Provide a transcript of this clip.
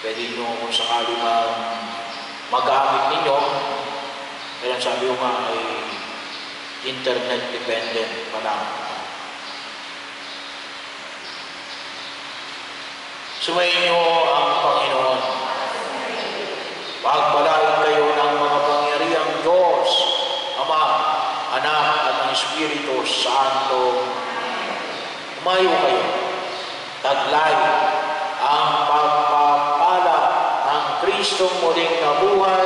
Pwede nyo kung sakali mang magamit ninyo, kaya sabi ko nga ay internet dependent pa lang. Sumayin niyo ang Panginoon. Pagpalain kayo ng mga pangyariang Diyos, Ama, Anak at ang Espiritu Santo. Umayo kayo. Kristong muling nabuhay,